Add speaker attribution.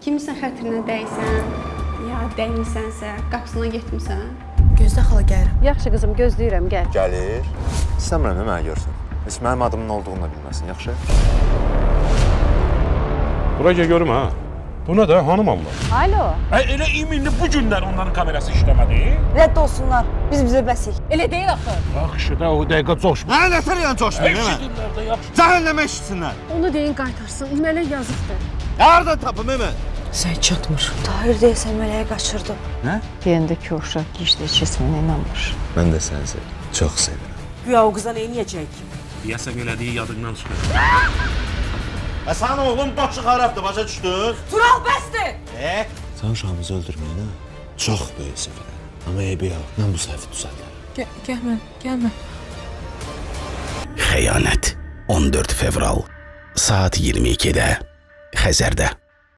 Speaker 1: Kimisə xətrinə dəysən, ya dəymisənsə, qapısına getmisən.
Speaker 2: Gözdə xala gəlirəm.
Speaker 3: Yaxşı qızım, gözləyirəm, gəl.
Speaker 4: Gəlir. İstəmirəm mənə görsün. Heç mənim adımın nə olduğunu da bilməsin, yaxşı?
Speaker 5: Bura gəl görüm ha. Bu nə də hanım Allah?
Speaker 3: Alo.
Speaker 5: Ə, elə iminli bu günlər onların kamerası işləmədi.
Speaker 2: Rədd olsunlar. Biz bizə bəsik.
Speaker 3: Elə deyil axı.
Speaker 5: Yaxşı da o dəqiqə coşma.
Speaker 4: Mənə nətər yəni mən?
Speaker 5: Eşidirlər də yaxşı.
Speaker 4: Cəhənnəmə eşitsinlər.
Speaker 3: Onu deyin qaytarsın. Mənə yazıqdır.
Speaker 4: Hardan tapım mən?
Speaker 2: Sən çatmır. Tahir deyəsən mələyə qaçırdı.
Speaker 3: Deyəndə ki, uşaq gizli keçməyinə inanmır.
Speaker 4: Mən də səni sevirəm. Çox sevirəm.
Speaker 2: Güya o qıza nə edəcək?
Speaker 5: Deyəsən elədiyi yadından çıxır.
Speaker 4: Və sənin oğlun başı xarabdır, başa düşdün?
Speaker 2: Tural bəsdir.
Speaker 4: E? Sən uşağımızı öldürməyinə çox böyük sevirəm. Amma eybi yox, mən bu səhvi düzəldərəm.
Speaker 2: Gəlmə, gəlmə.
Speaker 6: Xəyanət 14 fevral saat 22-də Xəzərdə.